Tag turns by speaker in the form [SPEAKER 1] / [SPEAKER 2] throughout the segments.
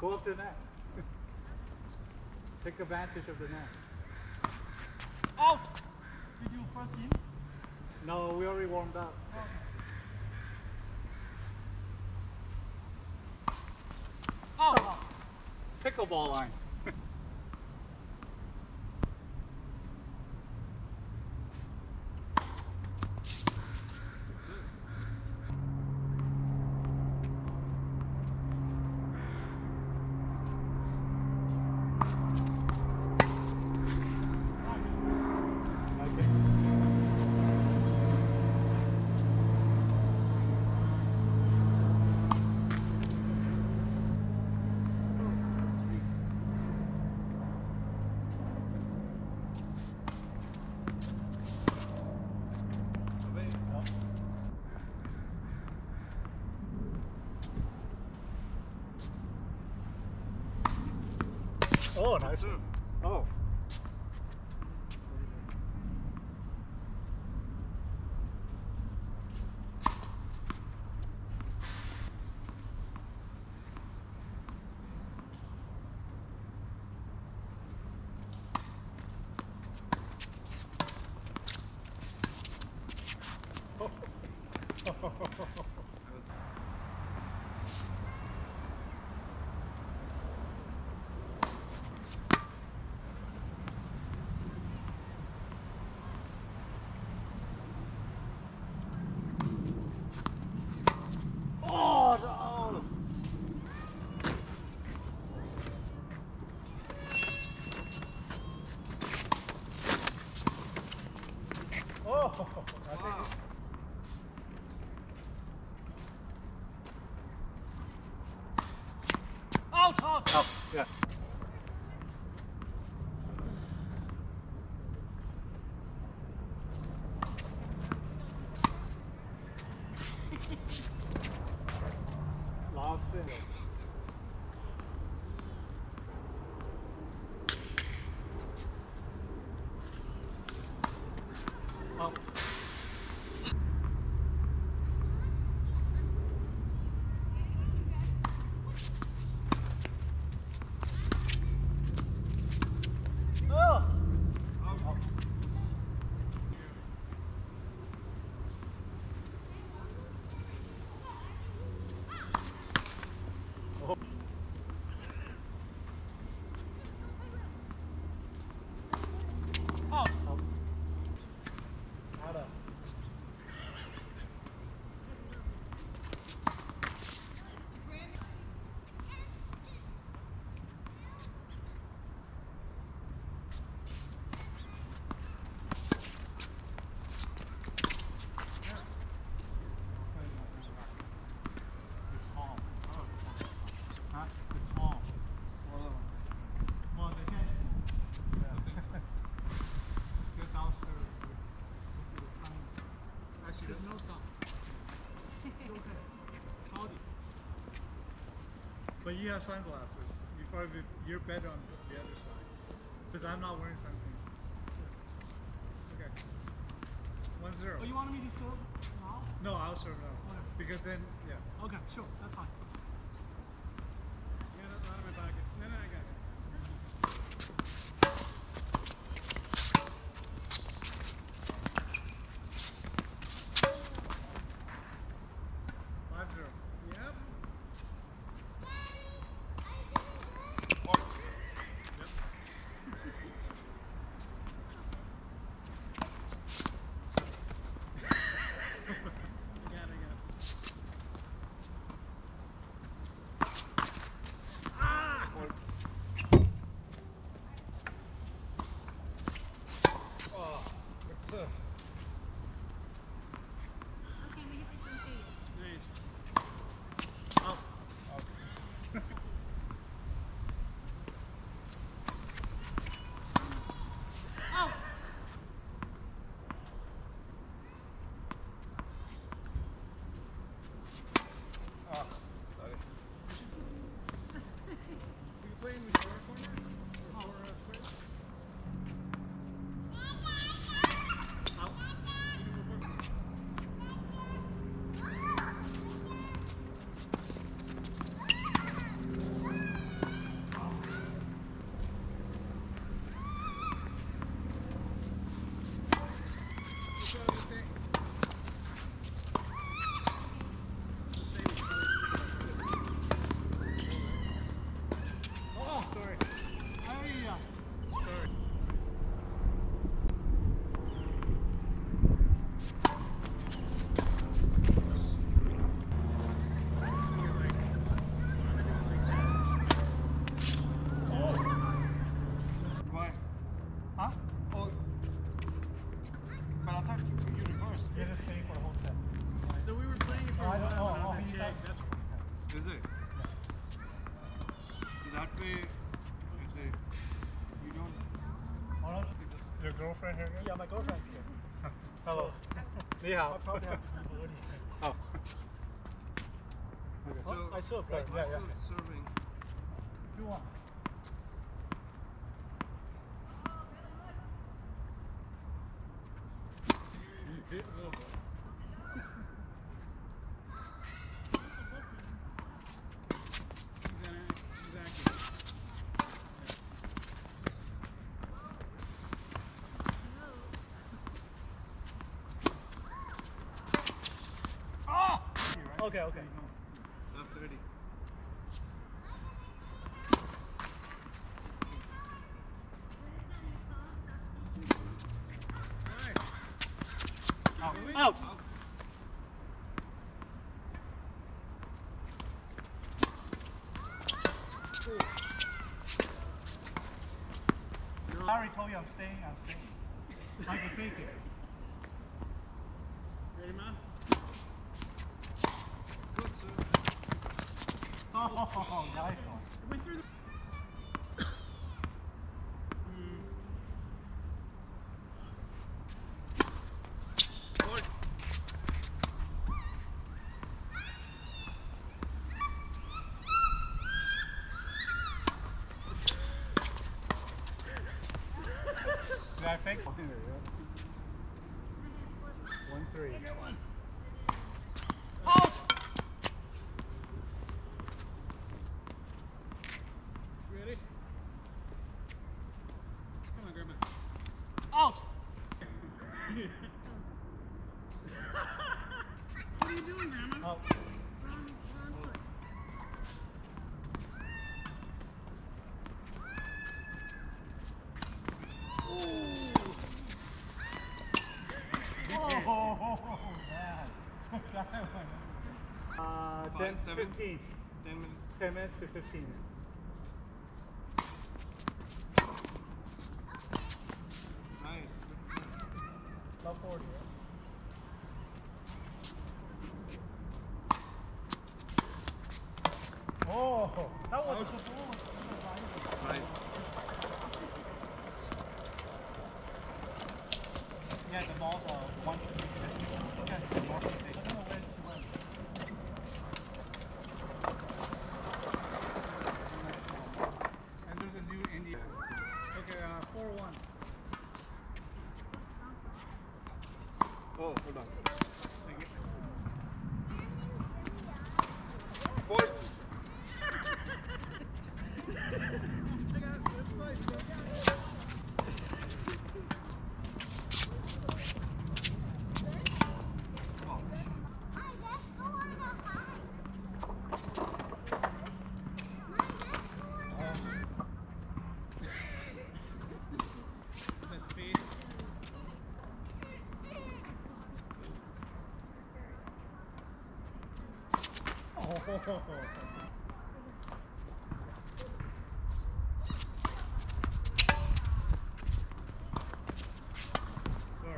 [SPEAKER 1] Go up the net. Take advantage of the net.
[SPEAKER 2] Out! Did you first in?
[SPEAKER 1] No, we already warmed up.
[SPEAKER 2] Out!
[SPEAKER 1] Pickleball line. Okay. Oh, nice. Oh. You have sunglasses. You probably you're better on the other side. Because I'm not wearing something. Okay. One zero.
[SPEAKER 2] Oh, you want me to serve now?
[SPEAKER 1] No, I'll serve now.
[SPEAKER 2] Okay.
[SPEAKER 1] Because then, yeah.
[SPEAKER 2] Okay, sure, that's fine.
[SPEAKER 1] Girlfriend here?
[SPEAKER 2] Yeah, my girlfriend's here.
[SPEAKER 1] Hello. Ni hao.
[SPEAKER 2] I probably have to move already.
[SPEAKER 1] Oh.
[SPEAKER 2] Oh, I serve, right?
[SPEAKER 1] Yeah, yeah.
[SPEAKER 3] Michael's serving.
[SPEAKER 1] You want?
[SPEAKER 2] Okay, okay.
[SPEAKER 3] Left 30.
[SPEAKER 1] Out.
[SPEAKER 2] Out.
[SPEAKER 1] I already told you I'm staying. I'm staying. I can take it.
[SPEAKER 3] Ready, man? Good, sir.
[SPEAKER 1] Oh, nice one.
[SPEAKER 3] Went through the. Good.
[SPEAKER 1] Did I fake? One three.
[SPEAKER 2] Out.
[SPEAKER 3] Ready? Come on, grandma.
[SPEAKER 2] Out.
[SPEAKER 3] What are you doing, grandma?
[SPEAKER 1] Out. Oh, man. uh, 10,
[SPEAKER 3] Five, seven.
[SPEAKER 1] 15.
[SPEAKER 3] 10 minutes.
[SPEAKER 1] 10 minutes to 15.
[SPEAKER 3] Nice.
[SPEAKER 1] Oh, that was a good one. Yeah, the ball's uh, 156. Okay, 156. I don't know where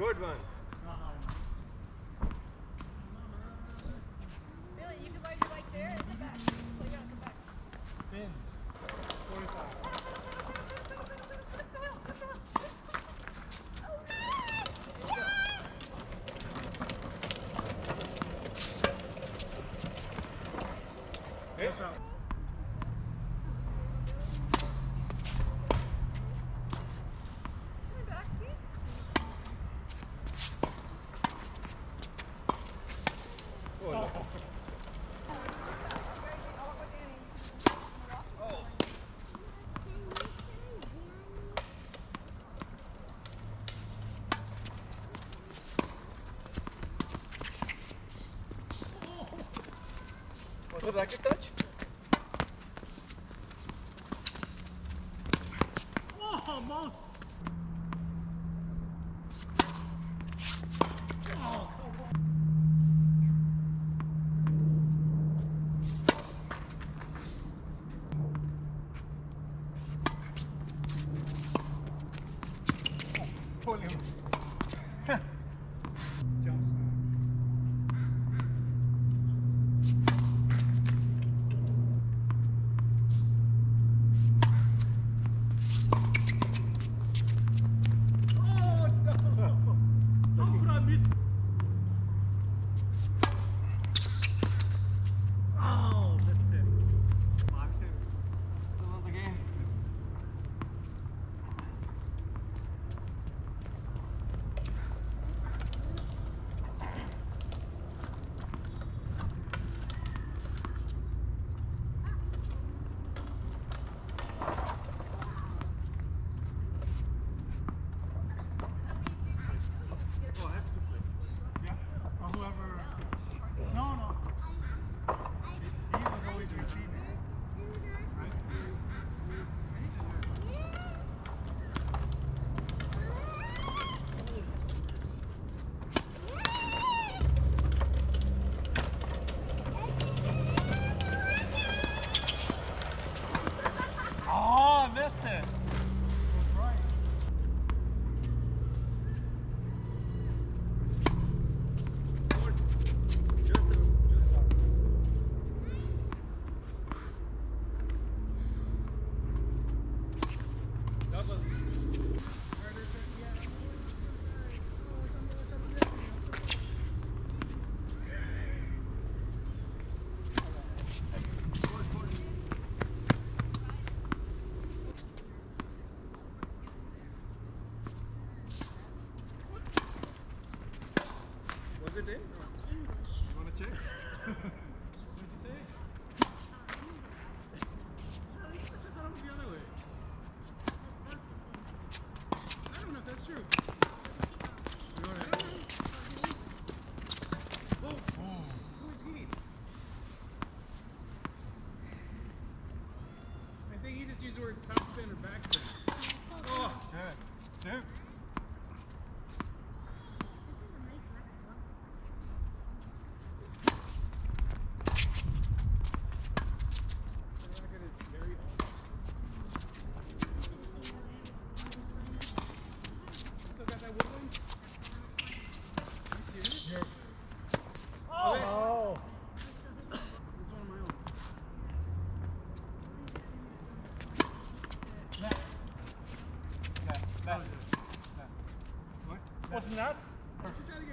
[SPEAKER 3] Good one.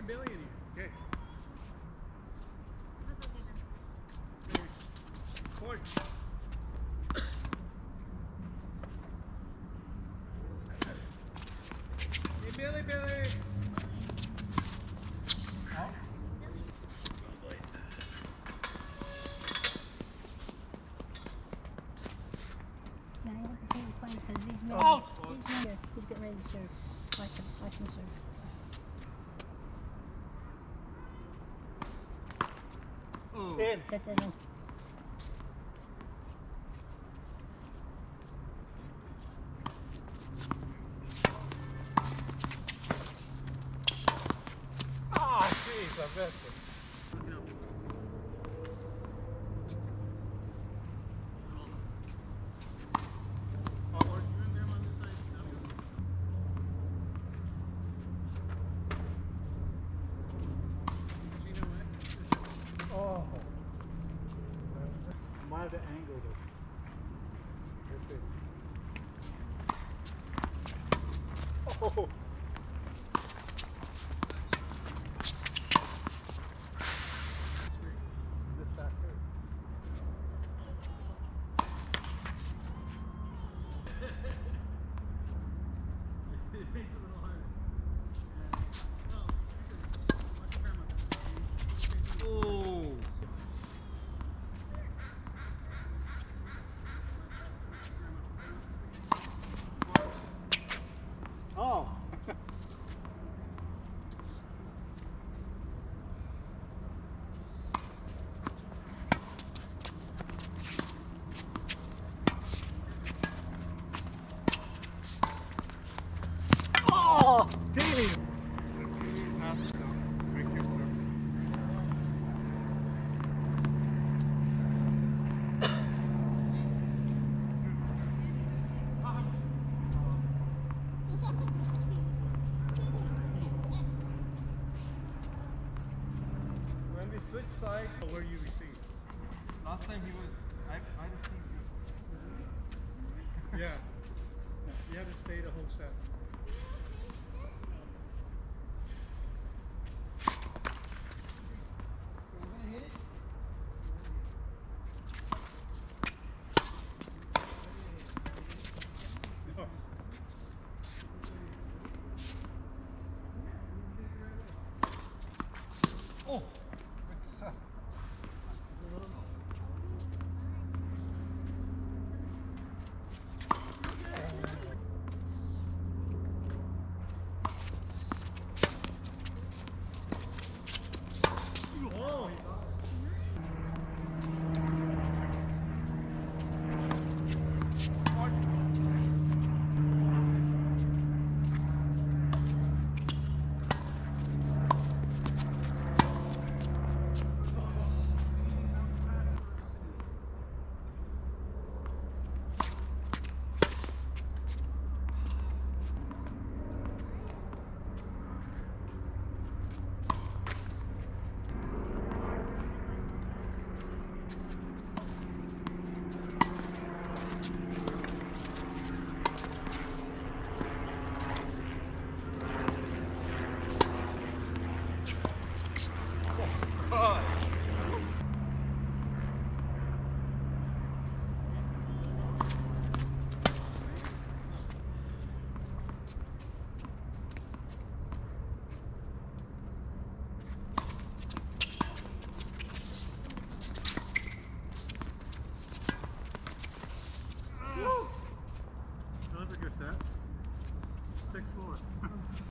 [SPEAKER 2] million here. Okay. Point. Hey, Billy, Billy.
[SPEAKER 4] Because he's, he's getting ready to serve. Watch him, watch him serve.
[SPEAKER 3] Ooh.
[SPEAKER 1] In. angle this. This
[SPEAKER 2] is. Oh!